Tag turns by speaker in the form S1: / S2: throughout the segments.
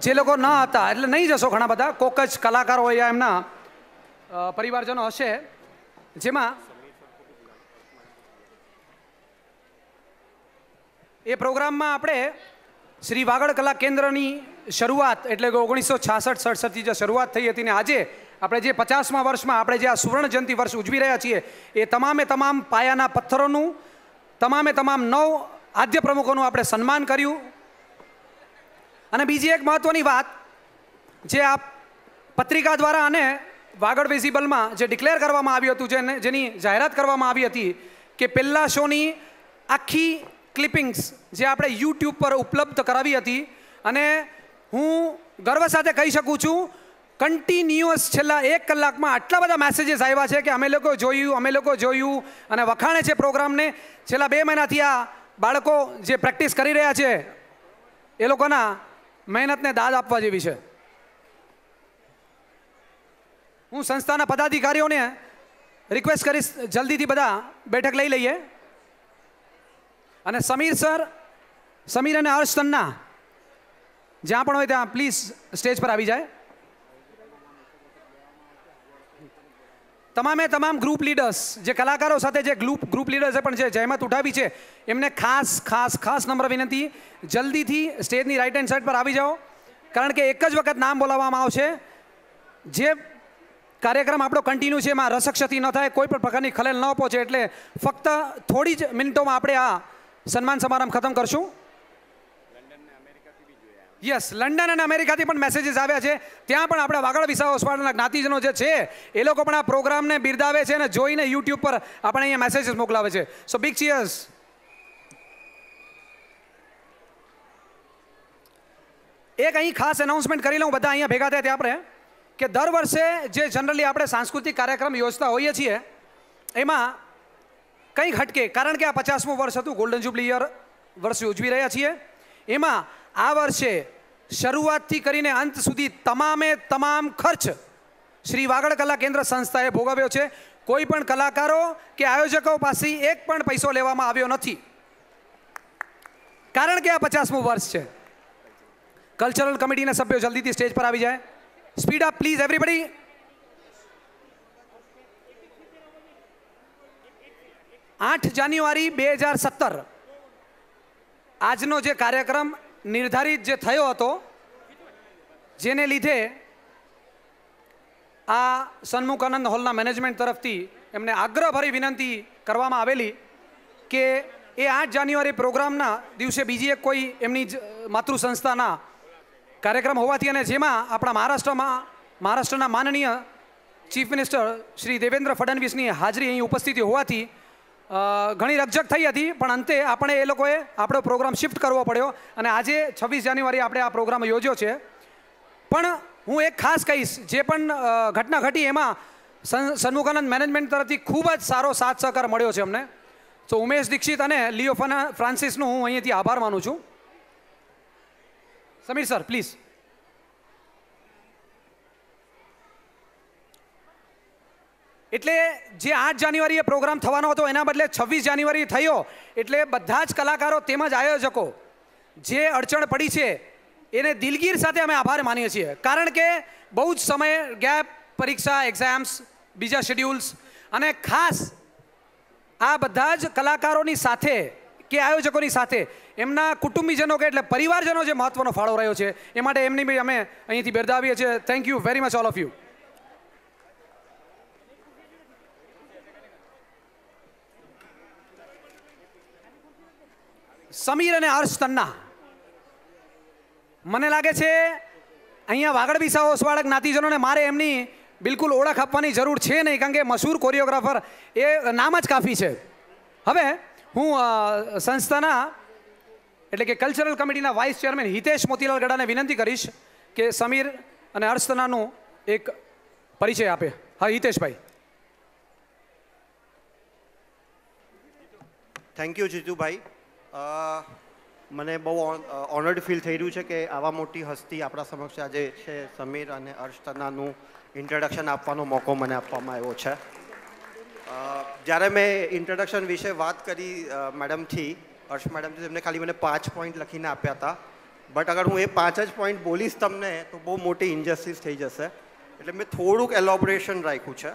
S1: જે લોકો ન હતા, એટલે નહીં જશો ઘણા બધા, કોક જ કલાકારો હોય એમના પરિવારજનો હશે, જેમાં એ પ્રોગ્રામમાં આપણે શ્રી વાગડ કલા કેન્દ્રની શરૂઆત, એટલે કે ઓગણીસો છાસઠ સડસઠથી જે શરૂઆત થઈ હતી ને આજે, આપણે જે પચાસમા વર્ષમાં આપણે જે આ સુવર્ણ જયંતિ વર્ષ ઉજવી રહ્યા છીએ, એ તમામે તમામ પાયાના પથ્થરોનું, તમામે તમામ નવ આદ્ય પ્રમુખોનું આપણે સન્માન કર્યું. અને બીજી એક મહત્વની વાત, જે આ પત્રિકા દ્વારા અને વાગડ વિઝિબલમાં જે ડિક્લેર કરવામાં આવ્યું હતું, જેને, જેની જાહેરાત કરવામાં આવી હતી કે પહેલા શોની આખી ક્લિપિંગ્સ જે આપણે યુટ્યુબ પર ઉપલબ્ધ કરાવી હતી. અને હું ગર્વ સાથે કહી શકું છું, કન્ટિન્યુઅસ છેલ્લા એક કલાકમાં આટલા બધા મેસેજીસ આવ્યા છે કે અમે લોકો જોયું, અમે લોકો જોયું, અને વખાણે છે પ્રોગ્રામને. છેલ્લા બે મહિનાથી આ બાળકો જે પ્રેક્ટિસ કરી રહ્યા છે, એ લોકોના મહેનતને દાદ આપવા જેવી છે. હું સંસ્થાના પદાધિકારીઓને રિક્વેસ્ટ કરીશ, જલ્દીથી બધા બેઠક લઈ લઈએ. અને સમીર સર, સમીર અને હર્ષ તન્ના, જ્યાં પણ હોય ત્યાં પ્લીઝ સ્ટેજ પર આવી જાય. તમામે તમામ ગ્રુપ લીડર્સ જે કલાકારો સાથે જે ગ્રુપ ગ્રુપ લીડર્સે પણ છે જહેમત ઉઠાવી છે, એમને ખાસ ખાસ ખાસ નમ્ર વિનંતી. જલ્દીથી સ્ટેજની રાઈટ હેન્ડ સાઈડ પર આવી જાઓ. કારણ કે એક જ વખત નામ બોલાવવામાં આવશે. જે કાર્યક્રમ આપણો કન્ટિન્યુ છે, એમાં રસક્ષતિ ન થાય, કોઈ પણ પ્રકારની ખલેલ ન પહોંચે, એટલે ફક્ત થોડી જ મિનિટોમાં આપણે આ સન્માન સમારંભ ખતમ કરશું. યસ લંડન અને અમેરિકાથી પણ મેસેજીસ આવ્યા છે. ત્યાં પણ આપણા વાગડ વિસાવ હોસ્પિટલના જ્ઞાતિજનો જે છે, એ લોકો પણ આ પ્રોગ્રામને બિરદાવે છે અને જોઈને યુટ્યુબ પર આપણે અહીંયા મેસેજીસ મોકલાવે છે. સો બિગ ચીયર્સ એક અહીં ખાસ એનાઉન્સમેન્ટ કરી લઉં, બધા અહીંયા ભેગા થયા ત્યાં આપણે, કે દર વર્ષે જે જનરલી આપણે સાંસ્કૃતિક કાર્યક્રમ યોજતા હોઈએ છીએ, એમાં કંઈક હટકે, કારણ કે આ પચાસમું વર્ષ હતું ગોલ્ડન જ્યુબલી યર વર્ષ ઉજવી રહ્યા છીએ, એમાં આ વર્ષે શરૂઆતથી કરીને અંત સુધી તમામે તમામ ખર્ચ શ્રી વાગડ કલા કેન્દ્ર સંસ્થાએ ભોગવ્યો છે. કોઈ પણ કલાકારો કે આયોજકો પાસે એક પણ પૈસો લેવામાં આવ્યો નથી. કારણ કે આ પચાસમું વર્ષ છે. કલ્ચરલ કમિટીના સભ્યો જલ્દીથી સ્ટેજ પર આવી જાય. સ્પીડ અપ પ્લીઝ એવરીબડી આઠ જાન્યુઆરી બે હજાર સત્તર. આજનો જે કાર્યક્રમ નિર્ધારિત જે થયો હતો, જેને લીધે આ સન્મુખાનંદ હોલના મેનેજમેન્ટ તરફથી એમને આગ્રહભરી વિનંતી કરવામાં આવેલી કે એ આઠ જાન્યુઆરી પ્રોગ્રામના દિવસે બીજી એક કોઈ એમની જ માતૃ સંસ્થાના કાર્યક્રમ હોવાથી અને જેમાં આપણા મહારાષ્ટ્રમાં, મહારાષ્ટ્રના માનનીય ચીફ મિનિસ્ટર શ્રી દેવેન્દ્ર ફડણવીસની હાજરી અહીં ઉપસ્થિતિ હોવાથી ઘણી રકઝક થઈ હતી, પણ અંતે આપણે એ લોકોએ આપણો પ્રોગ્રામ શિફ્ટ કરવો પડ્યો અને આજે છવ્વીસ જાન્યુઆરી આપણે આ પ્રોગ્રામ યોજ્યો છે. પણ હું એક ખાસ કહીશ, જે પણ ઘટના ઘટી એમાં સન- સન્મુખાનંદ મેનેજમેન્ટ તરફથી ખૂબ જ સારો સાથ સહકાર મળ્યો છે અમને. તો ઉમેશ દીક્ષિત અને લિયો ફ્રાન્સિસનો હું અહીંયાથી આભાર માનું છું. Samir sir, please. એટલે જે આઠ જાન્યુઆરીએ પ્રોગ્રામ થવાનો હતો, એના બદલે છવ્વીસ જાન્યુઆરી થયો, એટલે બધા જ કલાકારો તેમજ આયોજકો, જે અડચણ પડી છે, એને દિલગીર સાથે અમે આભાર માનીએ છીએ. કારણ કે બહુ જ સમય ગેપ પરીક્ષા એક્ઝામ્સ બીજા શેડ્યુલ્સ અને ખાસ આ બધા જ કલાકારોની સાથે કે આયોજકોની સાથે, એમના કુટુંબીજનો કે એટલે પરિવારજનો જે મહત્વનો ફાળો રહ્યો છે, એ માટે એમની બી અમે અહીંથી બિરદાવીએ છીએ. Thank you very much all of you Samir અને હર્ષ તન્ના. મને લાગે છે, અહીંયા વાગડ વિસાઓ સ્વાળક જ્ઞાતિજનોને મારે એમની બિલકુલ ઓળખ આપવાની જરૂર છે નહીં, કારણ કે મશહૂર કોરિયોગ્રાફર એ નામ જ કાફી છે. હવે હું સંસ્થાના, એટલે કે કલ્ચરલ કમિટીના વાઇસ ચેરમેન હિતેશ મોતીલાલ ગડાને વિનંતી કરીશ કે સમીર અને હર્ષ એક પરિચય આપે. હા, હિતેશભાઈ.
S2: Thank you Jitubhai. મને બહુ ઓનર્ડ ફીલ થઈ રહ્યું છે કે આવા મોટી હસ્તી આપણા સમક્ષ આજે છે. સમીર અને અર્ષતનાનું ઇન્ટ્રોડક્શન આપવાનો મોકો મને આપવામાં આવ્યો છે. જ્યારે મેં ઇન્ટ્રોડક્શન વિશે વાત કરી મેડમથી હર્ષ મેડમથી તેમને ખાલી મને પાંચ પોઈન્ટ લખીને આપ્યા હતા. બટ અગર હું એ પાંચ જ પોઈન્ટ બોલીશ તમને, તો બહુ મોટી ઇન્જસ્ટિસ થઈ જશે. એટલે મેં થોડુંક એલોબરેશન રાખ્યું છે.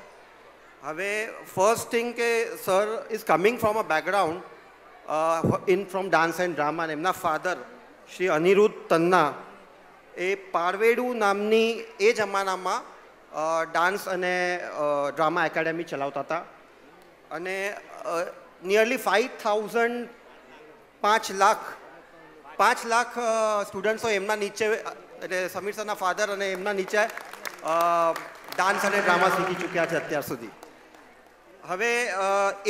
S2: હવે ફર્સ્ટ થિંગ કે sir is coming from a background in from dance and drama એમના ફાધર શ્રી અનિરુદ્ધ તન્ના, એ પારવેડુ નામની એ જમાનામાં ડાન્સ અને ડ્રામા એકેડેમી ચલાવતા હતા. અને નિયરલી ફાઇવ થાઉઝન્ડ પાંચ લાખ પાંચ લાખ સ્ટુડન્ટ્સો એમના નીચે, એટલે સમીર સરના ફાધર અને એમના નીચે ડાન્સ અને ડ્રામા શીખી ચૂક્યા છે અત્યાર સુધી. હવે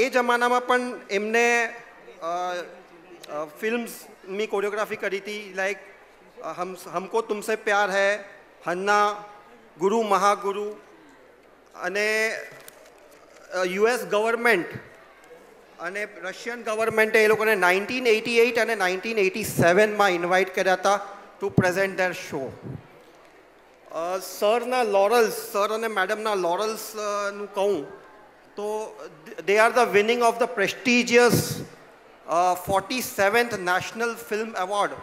S2: એ જમાનામાં પણ એમને ફિલ્મ્સની કોરિયોગ્રાફી કરી હતી લાઈક હમ હમકો તુમસે પ્યાર હૈ હન્ના ગુરુ મહાગુરુ અને યુએસ ગવર્મેન્ટ અને રશિયન ગવર્મેન્ટે એ લોકોને નાઇન્ટીન એટી એઇટ અને નાઇન્ટીન એટી સેવનમાં ઇન્વાઇટ કર્યા હતા ટુ પ્રેઝન્ટ ધેર શો સરના લોરલ્સ સર અને મેડમના લોરલ્સનું કહું, તો they are the winning of the prestigious forty seventh national film award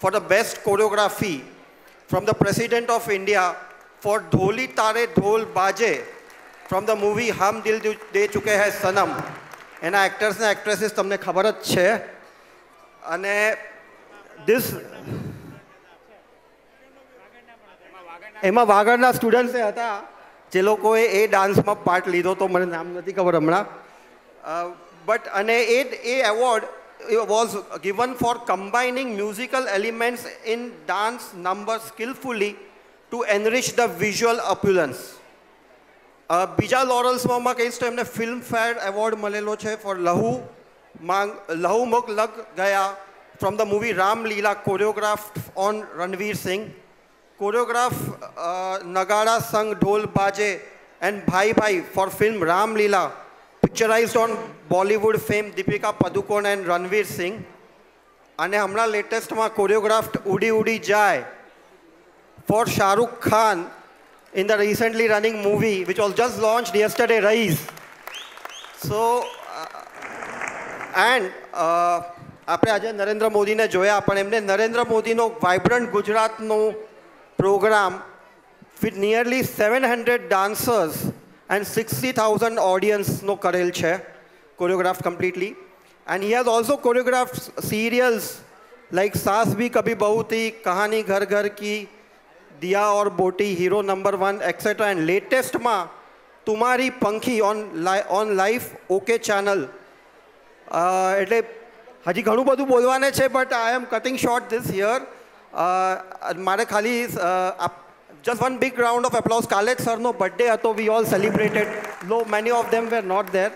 S2: for the best choreography from the president of India for Dholi Taare Dhol Baaje from the movie Hum Dil De Chuke Hai Sanam એના actors ને actresses તમને ખબર જ છે. અને દિસ એમાં વાગડના students હતા જે લોકોએ એ ડાન્સમાં પાર્ટ લીધો તો મને નામ નથી ખબર હમણાં. બટ અને એ એ award was given for combining musical elements in dance number skillfully to enrich the visual opulence બીજા લોરલ્સમાં કહીશ તો એમને ફિલ્મ ફેર એવોર્ડ મળેલો છે ફોર લહુ માંગ, Lahu Munh Lag Gaya from the movie Ramleela choreograph on Ranveer Singh choreograph Nagada Sang Dhol Baaje and Bhai Bhai for film Ramleela picturised on Bollywood fame Deepika Padukone and Ranveer Singh અને હમણાં લેટેસ્ટમાં choreographed Udi Udi Jaye for Shahrukh Khan in the recently running movie, which was just launched yesterday, Rais. So, uh, and uh, આપણે આજે નરેન્દ્ર મોદીને જોયા પણ એમને નરેન્દ્ર મોદીનો vibrant ગુજરાતનો programme with nearly seven hundred dancers and sixty thousand ઓડિયન્સનો કરેલ છે choreograph completely and he has also choreograph serials like Saas Bhi Kabhi Bahu Thi Kahaani Ghar Ghar Ki Diya or બોટી hero number one etcetera and લેટેસ્ટમાં Tumhari Paakhi on on life OK channel એટલે હજી ઘણું બધું બોલવાને છે but I am cutting short this here મારે ખાલી just one big round of applause college સરનો birthday હતો. We all celebrated lo many of them were not there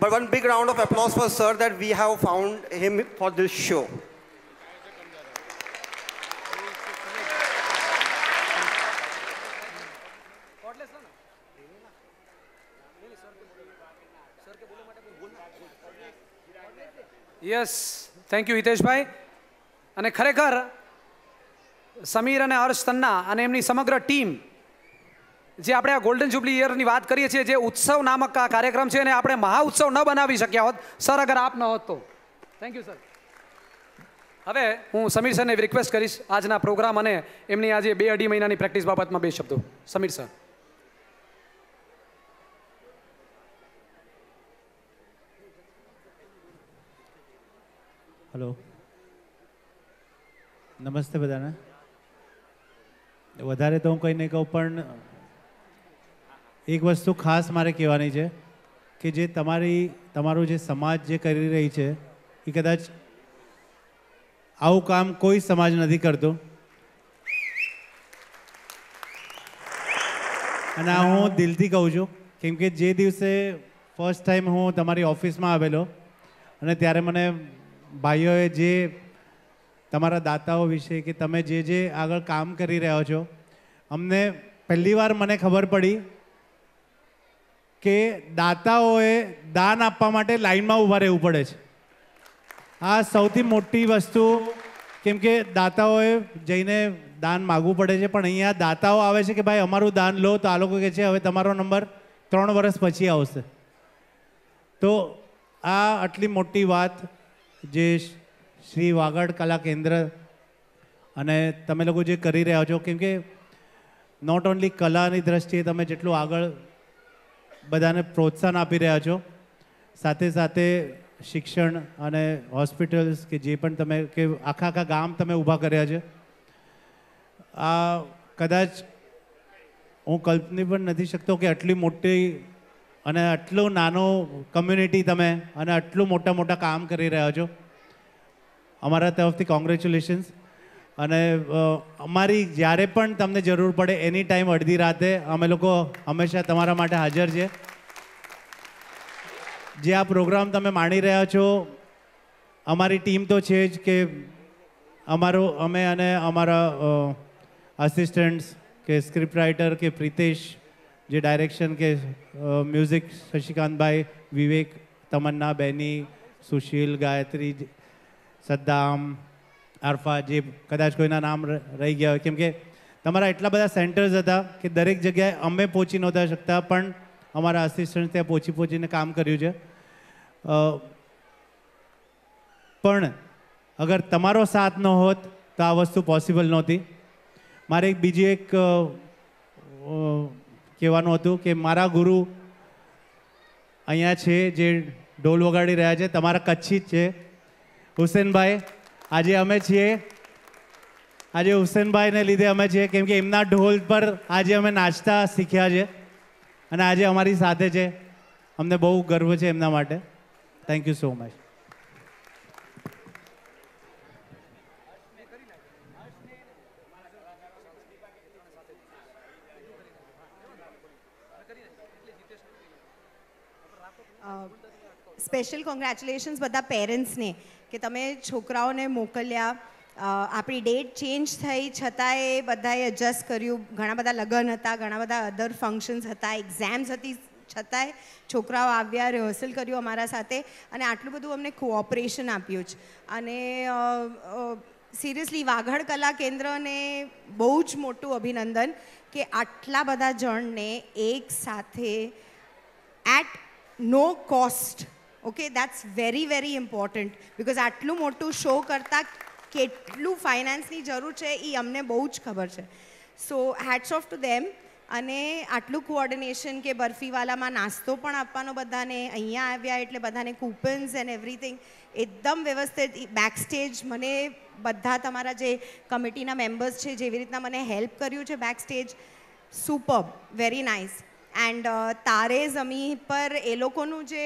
S2: but one big round of applause for sir that we have found him for this show
S1: yes thank you Hiteshbhai અને ખરેખર સમીર અને હર્ષ તન્ના અને એમની સમગ્ર team, જે આપણે આ ગોલ્ડન જુબલી યરની વાત કરીએ છીએ, જે ઉત્સવ નામક આ કાર્યક્રમ છે અને આપણે મહાઉત્સવ ન બનાવી શક્યા હોત, સર, અગર આપ ન હોત તો. થેન્ક યુ સર હવે હું સમીર સરને રિક્વેસ્ટ કરીશ, આજના પ્રોગ્રામ અને એમની આજે બે અઢી મહિનાની પ્રેક્ટિસ બાબતમાં બે શબ્દો. સમીર સર.
S3: હલો નમસ્તે બધાને. વધારે તો હું કંઈ નહીં કહું, પણ એક વસ્તુ ખાસ મારે કહેવાની છે કે જે તમારી, તમારો જે સમાજ જે કરી રહી છે, એ કદાચ આવું કામ કોઈ સમાજ નથી કરતો. અને આ હું દિલથી કહું છું, કેમ કે જે દિવસે ફર્સ્ટ ટાઈમ હું તમારી ઓફિસમાં આવેલો, અને ત્યારે મને ભાઈઓએ જે તમારા દાતાઓ વિશે કે તમે જે જે આગળ કામ કરી રહ્યા છો, અમને પહેલી વાર મને ખબર પડી કે દાતાઓએ દાન આપવા માટે લાઈનમાં ઊભા રહેવું પડે છે. આ સૌથી મોટી વસ્તુ, કેમ કે દાતાઓએ જઈને દાન માગવું પડે છે, પણ અહીંયા દાતાઓ આવે છે કે ભાઈ અમારું દાન લો, તો આ લોકો કહે છે, હવે તમારો નંબર ત્રણ વર્ષ પછી આવશે. તો આ આટલી મોટી વાત જે શ્રી વાગડ કલા કેન્દ્ર. અને તમે લોકો જે કરી રહ્યા છો, કેમ કે નોટ ઓન્લી કલાની દ્રષ્ટિએ તમે જેટલું આગળ બધાને પ્રોત્સાહન આપી રહ્યા છો, સાથે સાથે શિક્ષણ અને હોસ્પિટલ્સ કે જે પણ તમે, કે આખા આખા ગામ તમે ઊભા કર્યા છે. આ કદાચ હું કલ્પની પણ નથી શકતો કે આટલી મોટી અને આટલું નાનો કમ્યુનિટી તમે અને આટલું મોટા મોટા કામ કરી રહ્યા છો. અમારા તરફથી કોંગ્રેચ્યુલેશન્સ અને અમારી જ્યારે પણ તમને જરૂર પડે એની ટાઈમ અડધી રાતે, અમે લોકો હંમેશા તમારા માટે હાજર છે જે આ પ્રોગ્રામ તમે માણી રહ્યા છો, અમારી ટીમ તો છે જ કે અમારો, અમે અને અમારા આસિસ્ટન્ટ્સ કે સ્ક્રિપ્ટ રાઇટર કે પ્રિતેશ, જે ડાયરેક્શન કે મ્યુઝિક શશિકાંતભાઈ, વિવેક, તમન્ના, બેની, સુશીલ, ગાયત્રી સદ્દામ, આરફા જે કદાચ કોઈના નામ રહી ગયા હોય. કેમ કે તમારા એટલા બધા સેન્ટર્સ હતા કે દરેક જગ્યાએ અમે પહોંચી નહોતા શકતા, પણ અમારા આસિસ્ટન્ટ ત્યાં પહોંચી પહોંચીને કામ કર્યું છે. પણ અગર તમારો સાથ ન હોત તો આ વસ્તુ પોસિબલ નહોતી. મારે એક બીજી એક કહેવાનું હતું કે મારા ગુરુ અહીંયા છે, જે ઢોલ વગાડી રહ્યા છે, તમારા કચ્છી જ છે. હુસેનભાઈ, આજે અમે છીએ. આજે હુસેનભાઈને લીધે અમે છીએ, કેમ કે એમના ઢોલ પર આજે અમે નાચતા શીખ્યા છે અને આજે અમારી સાથે છે. અમને બહુ ગર્વ છે એમના માટે. Thank you so much
S4: special congratulations બધા પેરેન્ટ્સને કે તમે છોકરાઓને મોકલ્યા. આપણી ડેટ ચેન્જ થઈ, છતાંય બધાએ એડજસ્ટ કર્યું. ઘણા બધા લગ્ન હતા, ઘણા બધા અધર ફંક્શન્સ હતા એક્ઝામ્સ હતી, છતાંય છોકરાઓ આવ્યા રિહર્સલ કર્યું અમારા સાથે અને આટલું બધું અમને કોઓપરેશન આપ્યું છે. અને સિરિયસલી વાઘડ કલા કેન્દ્રને બહુ જ મોટું અભિનંદન કે આટલા બધા જણને એક સાથે at no cost okay that's very very important because આટલું મોટું શો કરતાં કેટલું ફાઇનાન્સની જરૂર છે એ અમને બહુ જ ખબર છે. So hats off to them અને આટલું કોઓર્ડિનેશન કે બરફીવાલામાં નાસ્તો પણ આપવાનો બધાને, અહીંયા આવ્યા એટલે બધાને કૂપન્સ એન્ડ એવરીથિંગ એકદમ વ્યવસ્થિત. બેક સ્ટેજ મને બધા તમારા જે કમિટીના મેમ્બર્સ છે, જેવી રીતના મને હેલ્પ કર્યું છે backstage super very nice and Taare Zameen Par એ લોકોનું જે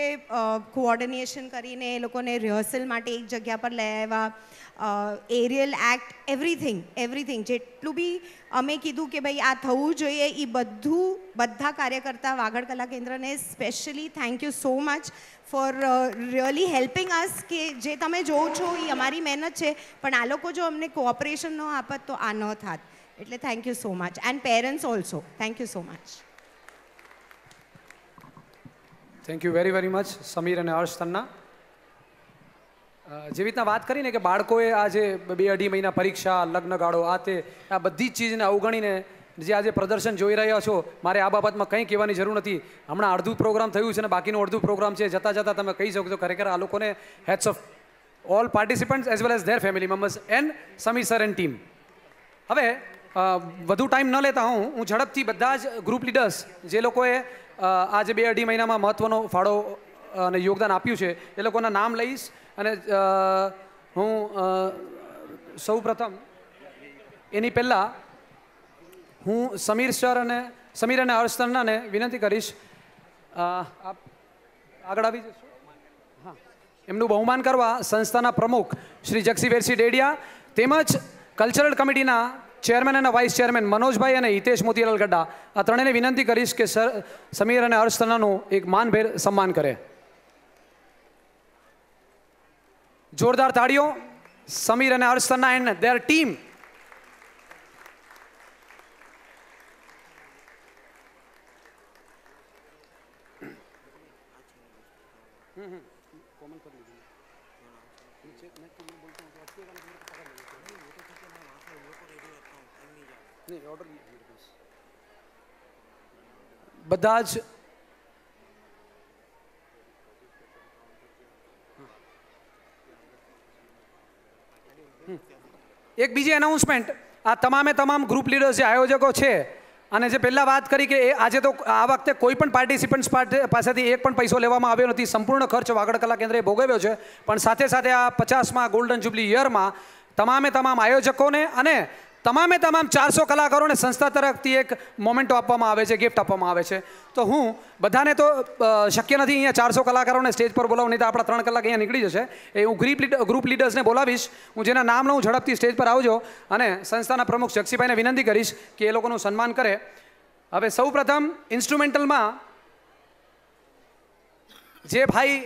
S4: કોઓર્ડિનેશન કરીને એ લોકોને રિહર્સલ માટે એક જગ્યા પર લઈ આવ્યા. એરિયલ એક્ટ એવરીથિંગ એવરીથિંગ જેટલું બી અમે કીધું કે ભાઈ આ થવું જોઈએ એ બધું, બધા કાર્યકર્તા વાગડ કલા કેન્દ્રને specially thank you so much for really helping us કે જે તમે જોવો છો એ અમારી મહેનત છે. પણ આ લોકો જો અમને કોઓપરેશન ન આપત તો આ ન થાત. એટલે thank you so much and parents also thank you so much
S1: thank you very very much Samir અને હર્ષ તન્ના જેવી રીતના વાત કરીને કે બાળકોએ આ જે બે અઢી મહિના પરીક્ષા લગ્નગાળો આ તે, આ બધી જ ચીજને અવગણીને જે આજે પ્રદર્શન જોઈ રહ્યા છો, મારે આ બાબતમાં કંઈ કહેવાની જરૂર નથી. હમણાં અડધું પ્રોગ્રામ થયું છે અને બાકીનું અડધું પ્રોગ્રામ છે, જતાં જતાં તમે કહી શકો છો, ખરેખર આ લોકોને heads of all participants as well as their family members and Samir sir and team હવે વધુ ટાઈમ ન લેતા હું હું ઝડપથી બધા જ ગ્રુપ લીડર્સ જે લોકોએ અ, આ જે બે અઢી મહિનામાં મહત્ત્વનો ફાળો અને યોગદાન આપ્યું છે. એ લોકોના નામ લઈશ અને હું સૌ પ્રથમ એની પહેલાં હું સમીર સર અને સમીર અને હર્ષ વિનંતી કરીશ આપ આગળ આવી જશો. હા. એમનું બહુમાન કરવા સંસ્થાના પ્રમુખ શ્રી જગસીવેરસિંહ ડેડિયા તેમજ કલ્ચરલ કમિટીના ચેરમેન અને વાઇસ ચેરમેન મનોજભાઈ અને હિતેશ મોતીલાલ ગड्ढा આ ત્રણેયને વિનંતી કરીશ કે સર, સમીર અને હર્ષ તન્નાનું એક માનભેર સન્માન કરે. જોરદાર તાળીઓ, સમીર અને હર્ષ એન્ડ ધેર ટીમ બધા એક બીજી એનાઉન્સમેન્ટ આ તમામે તમામ ગ્રુપ લીડર્સ જે આયોજકો છે, અને જે પહેલાં વાત કરી કે આજે તો આ વખતે કોઈ પણ પાર્ટિસિપન્ટ્સ પાસેથી એક પણ પૈસો લેવામાં આવ્યો નથી. સંપૂર્ણ ખર્ચ વાગડ કલા કેન્દ્રએ ભોગવ્યો છે. પણ સાથે સાથે આ પચાસમાં ગોલ્ડન જુબલી યરમાં તમામે તમામ આયોજકોને અને તમામે તમામ ચારસો કલાકારોને સંસ્થા તરફથી એક મોમેન્ટો આપવામાં આવે છે ગિફ્ટ આપવામાં આવે છે. તો હું બધાને તો શક્ય નથી અહીંયા ચારસો કલાકારોને સ્ટેજ પર બોલાવું, નહીં તો આપણા ત્રણ કલાક અહીંયા નીકળી જશે. એ હું ગ્રુપ લીડર ગ્રુપ લીડર્સને બોલાવીશ. હું જેના નામ લઉં, ઝડપથી સ્ટેજ પર આવજો અને સંસ્થાના પ્રમુખ જક્ષીભાઈને વિનંતી કરીશ કે એ લોકોનું સન્માન કરે. હવે સૌ પ્રથમ ઇન્સ્ટ્રુમેન્ટલમાં જે ભાઈ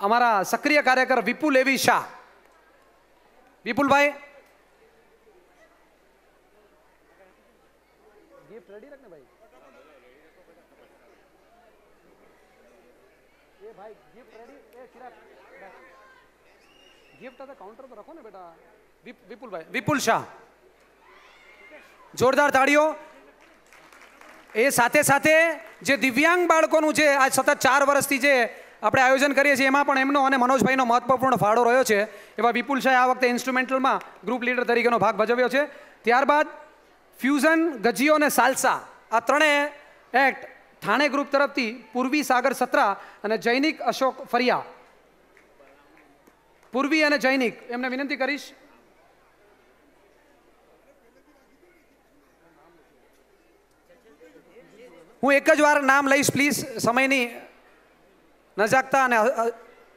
S1: અમારા સક્રિય કાર્યકર વિપુલ એવી શાહ. વિપુલભાઈ ગિફ્ટ आता કાઉન્ટર પર રાખો ને બેટા. વિપ- વિપુલભાઈ, વિપુલ શાહ. જોરદાર તાળીઓ. એ સાથે સાથે જે દિવ્યાંગ બાળકોનું જે આજ સતત ચાર વર્ષથી જે આપણે આયોજન કરીએ છીએ, એમાં પણ એમનો અને મનોજભાઈનો મહત્વપૂર્ણ ફાળો રહ્યો છે. એવા વિપુલ શાહે આ વખતે ઇન્સ્ટ્રુમેન્ટલમાં ગ્રુપ લીડર તરીકેનો ભાગ ભજવ્યો છે. ત્યારબાદ ફ્યુઝન ગજીઓ અને સાલસા. આ ત્રણેય એક્ટ થાણે ગ્રુપ તરફથી પૂર્વી સાગર સત્રા અને જૈનિક અશોક ફરિયા. પૂર્વી અને જૈનિક, એમને વિનંતી કરીશ. હું એક જ વાર નામ લઈશ પ્લીઝ સમયની નજાકતા અને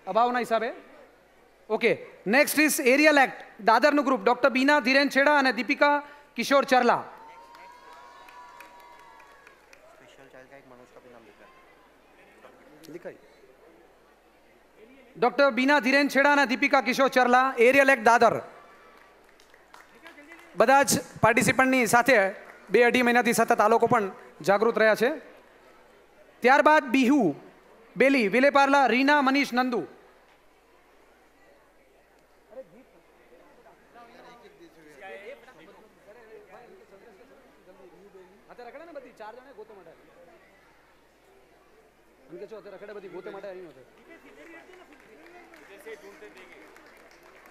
S1: અભાવના હિસાબે. Okay next is aerial act દાદરનું group doctor Bina Dhiren Chheda અને દીપિકા કિશોર ચરલા
S2: स्पेशल चाइल्ड का एक मनोज का भी नाम लिखा है
S1: ડોક્ટર બીના ધીરેન છેડા અને દીપિકા કિશોર ચરલા એરિયલ એક્ટ દાદર બધા જ પાર્ટિસિપન્ટની સાથે બે અઢી મહિનાથી સતત આ લોકો પણ જાગૃત રહ્યા છે ત્યારબાદ બિહુ બેલી વિલેપાર્લા રીના મનીષ નંદુ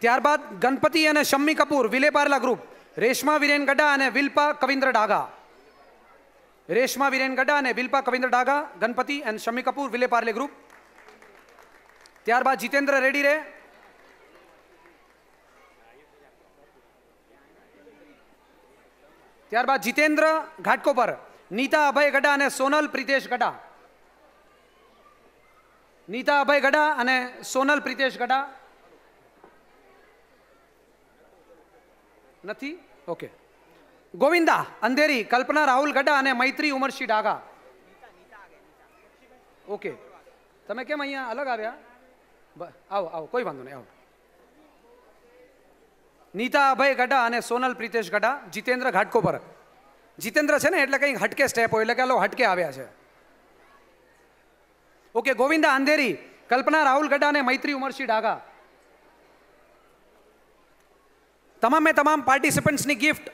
S1: ત્યારબાદ ગણપતિ અને શમ્મી કપૂર વિલેપાર્લા ગ્રુપ રેશમા વિરેન ગડા અને વિલ્પા કવિન્દ્ર ડાગા રેશમા વિરેન ગડા અને વિલ્પા કવિન્દ્ર ડાગા ગણપતિ અને શમ્મી કપૂર વિલેપાર્લે ગ્રુપ ત્યારબાદ જીતેન્દ્ર રેડી રે. ત્યારબાદ જીતેન્દ્ર ઘાટકોપર, નીતા અભય ગડા અને સોનલ પ્રિતેશ ગડા નીતા અભય ગડા અને સોનલ પ્રિતેશ ગડા નથી? ઓકે. ગોવિંદા, અંધેરી, કલ્પના, રાહુલ ગડા અને મૈત્રી, ઉમરશી ડાગા ઓકે. તમે કેમ અહીંયા અલગ આવ્યા? આવો આવો, કોઈ વાંધો નહીં, આવો. નીતા અભય ગડા અને સોનલ પ્રિતેશ ગડા જીતેન્દ્ર ઘાટકો પર જીતેન્દ્ર છે ને, એટલે કંઈક હટકે સ્ટેપ હોય, એટલે કે હટકે આવ્યા છે. ઓકે, ગોવિંદા અંધેરી, કલ્પના, રાહુલ ગડા અને મૈત્રી ઉમરશી ડાગા તમામે તમામ પાર્ટિસિપન્ટ્સની ગિફ્ટ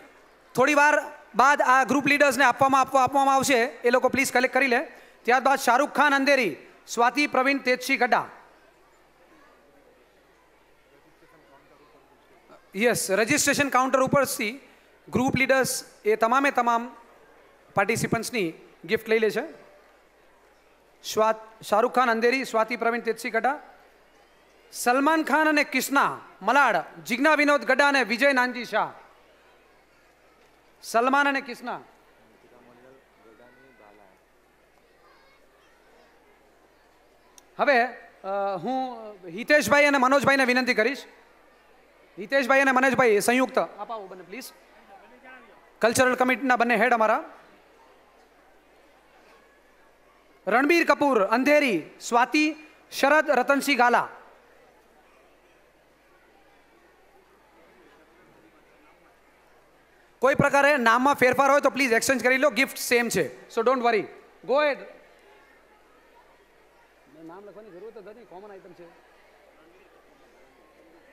S1: થોડી વાર બાદ આ ગ્રુપ લીડર્સને આપવામાં આપવા આપવામાં આવશે. એ લોકો પ્લીઝ કલેક્ટ કરી લે. ત્યારબાદ Shahrukh Khan Andheri, Swati Pravin Tejsinh Gada yes registration counter ઉપરથી ગ્રુપ લીડર્સ એ તમામે તમામ પાર્ટિસિપન્ટ્સની ગિફ્ટ લઈ લે છે. સ્વાત શાહરૂખ ખાન અંધેરી, સ્વાતિ પ્રવીણ તેજસી ગઢા, સલમાન ખાન અને કિષ્ના મલાડ, જિજ્ઞા વિનોદ ગડા અને વિજય નાનજી શાહ. સલમાન અને કિષ્ના હવે હું હિતેશભાઈ અને મનોજભાઈને વિનંતી કરીશ. હિતેશભાઈ અને મનોજભાઈ, સંયુક્ત. અપાવો બને પ્લીઝ કલ્ચરલ કમિટીના બંને હેડ અમારા. રણબીર કપૂર અંધેરી સ્વાતિ શરદ રતનસિંહ ગાલા કોઈ પ્રકારે નામમાં ફેરફાર હોય તો પ્લીઝ એક્સચેન્જ કરી લો ગિફ્ટ સેમ છે સો ડોન્ટ વરી ગો હેડ નામ લખવાની જરૂરત જ નથી કોમન આઈટમ છે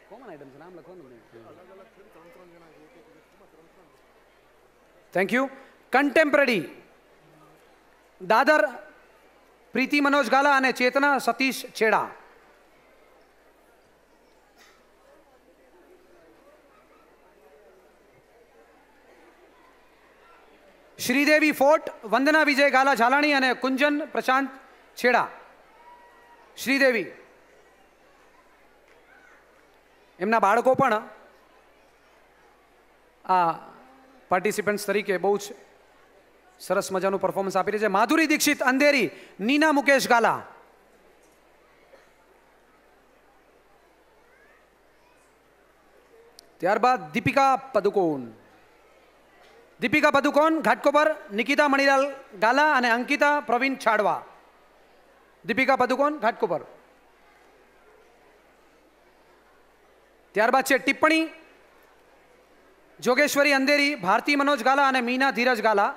S1: કોમન આઈટમ છે નામ લખવાનું thank you contemporary Dadar Priti, Manoj Gala અને ચેતના, સતીશ છેડા. શ્રીદેવી ફોર્ટ, વંદના વિજય ગાલા ઝાલાણી અને કુંજન પ્રશાંત છેડા. શ્રીદેવી. એમના બાળકો પણ આ પાર્ટિસિપન્ટ્સ તરીકે બહુ જ સરસ મજાનું પરફોર્મન્સ આપી રહી છે. માધુરી દીક્ષિત, અંધેરી, નીના મુકેશ ગાલા. ત્યારબાદ દીપિકા પદુકોણ. દીપિકા પદુકોણ, ઘાટકોપર, નિકિતા મણિલાલ ગાલા અને અંકિતા પ્રવીણ છાડવા. દીપિકા પદુકોણ, ઘાટકોપર. ત્યારબાદ છે ટિપ્પણી, જોગેશ્વરી અંધેરી, ભારતી મનોજ ગાલા અને મીના ધીરજ ગાલા.